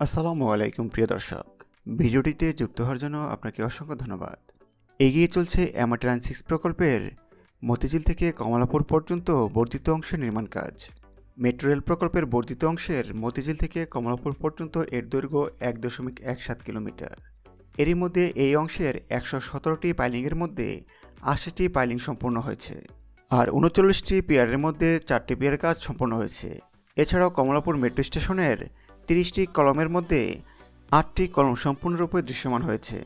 আসসালামু আলাইকুম, প্রিয় দর্শক। ভিডিওটিতে যুক্ত হওয়ার জন্য আপনাকে অসংখ্য ধন্যবাদ। এগিয়ে চলছে অ্যামাটেরান সিক্স প্রকল্পের মতিঝিল থেকে কমলাপুর পর্যন্ত বর্ধিত অংশের নির্মাণ কাজ। মেট্রো রেল প্রকল্পের বর্ধিত অংশের মতিঝিল থেকে কমলাপুর পর্যন্ত এর দৈর্ঘ্য এক দশমিক এক সাত কিলোমিটার। এরই মধ্যে এই অংশের একশো সতেরোটি পাইলিংয়ের মধ্যে আশিটি পাইলিং সম্পূর্ণ হয়েছে আর উনচল্লিশটি পিয়ারের মধ্যে চারটি পিয়ার কাজ সম্পন্ন হয়েছে। এছাড়াও কমলাপুর মেট্রো স্টেশনের কলমের মধ্যে আটটি কলম সম্পূর্ণরূপে দৃশ্যমান হয়েছে।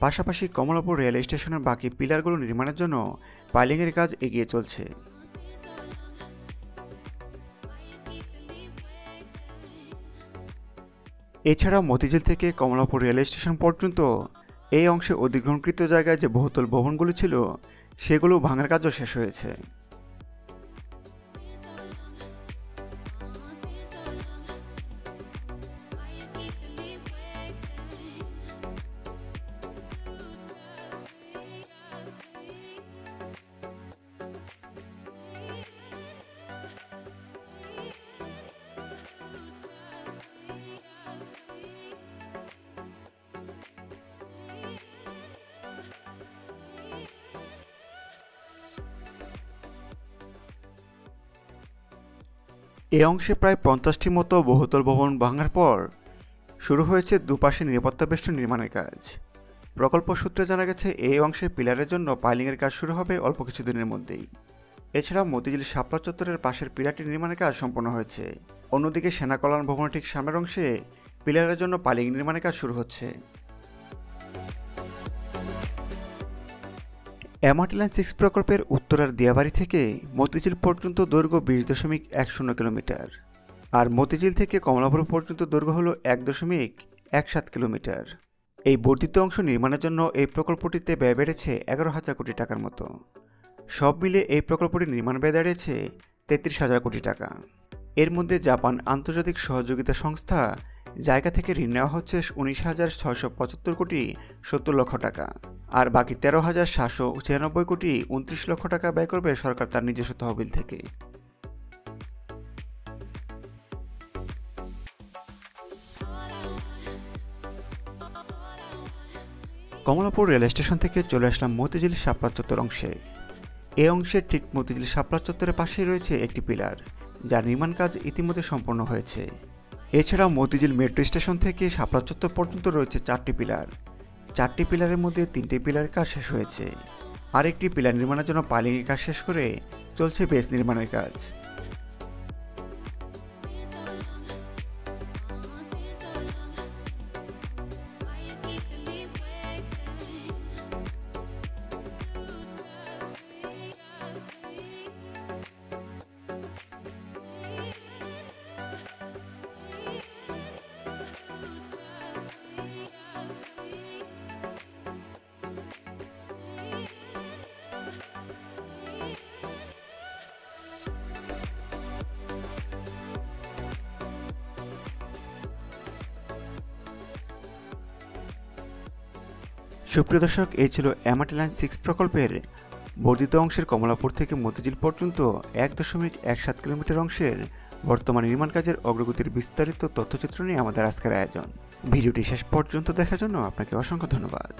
পাশাপাশি কমলাপুর রেল স্টেশনের বাকি পিলারগুলো নির্মাণের জন্য পাইলিংয়ের কাজ এগিয়ে চলছে। এছাড়াও মতিঝিল থেকে কমলাপুর রেল স্টেশন পর্যন্ত এই অংশে অধিগ্রহণকৃত জায়গায় যে বহুতল ভবনগুলো ছিল সেগুলো ভাঙার কাজও শেষ হয়েছে। এ অংশে প্রায় পঞ্চাশটি মতো বহুতল ভবন ভাঙার পর শুরু হয়েছে দুপাশে নিরাপত্তা বেষ্টন নির্মাণের কাজ। প্রকল্প সূত্রে জানা গেছে এই অংশে পিলারের জন্য পাইলিংয়ের কাজ শুরু হবে অল্প কিছুদিনের মধ্যেই। এছাড়া মতিঝিল শাপলা চত্বরের পাশের পিলারটি নির্মাণের কাজ সম্পন্ন হয়েছে। অন্যদিকে সেনা কল্যাণ ভবনের ঠিক সামনের অংশে পিলারের জন্য পাইলিং নির্মাণের কাজ শুরু হচ্ছে। অ্যামাটিলাইন সিক্স প্রকল্পের উত্তরার দিয়াবাড়ি থেকে মতিঝিল পর্যন্ত দৈর্ঘ্য বিশ দশমিক এক শূন্য কিলোমিটার আর মতিঝিল থেকে কমলাপুর পর্যন্ত দৈর্ঘ্য হল এক দশমিক এক সাত কিলোমিটার। এই বর্ধিত অংশ নির্মাণের জন্য এই প্রকল্পটিতে ব্যয় বেড়েছে এগারো হাজার কোটি টাকার মতো। সব মিলে এই প্রকল্পটি নির্মাণ ব্যয় দাঁড়িয়েছে তেত্রিশ হাজার কোটি টাকা। এর মধ্যে জাপান আন্তর্জাতিক সহযোগিতা সংস্থা জায়গা থেকে ঋণ নেওয়া হচ্ছে উনিশ হাজার ছয়শো পঁচাত্তর কোটি সত্তর লক্ষ টাকা। আর বাকি তেরো হাজার সাতশো ছিয়ানব্বই কোটি উনত্রিশ লক্ষ টাকা ব্যয় করবে সরকার তার নিজস্ব তহবিল থেকে। কমলাপুর রেল স্টেশন থেকে চলে আসলাম মতিঝিল শাপলা চত্বর অংশে। এ অংশের ঠিক মতিঝিল শাপলা চত্বরের পাশেই রয়েছে একটি পিলার, যার নির্মাণ কাজ ইতিমধ্যে সম্পন্ন হয়েছে। এছাড়াও মতিঝিল মেট্রো স্টেশন থেকে শাপলা চত্বর পর্যন্ত রয়েছে চারটি পিলার। চারটি পিলারের মধ্যে তিনটি পিলার কাজ শেষ হয়েছে। আরেকটি পিলার নির্মাণের জন্য পালিংয়ের কাজ শেষ করে চলছে বেস নির্মাণের কাজ। সুপ্রিয় দর্শক, এই ছিল অ্যামাটি লাইন সিক্স প্রকল্পের বর্ধিত অংশের কমলাপুর থেকে মতিঝিল পর্যন্ত এক দশমিক এক সাত কিলোমিটার অংশের বর্তমান নির্মাণ কাজের অগ্রগতির বিস্তারিত তথ্যচিত্র নিয়ে আমাদের আজকের আয়োজন। ভিডিওটি শেষ পর্যন্ত দেখার জন্য আপনাকে অসংখ্য ধন্যবাদ।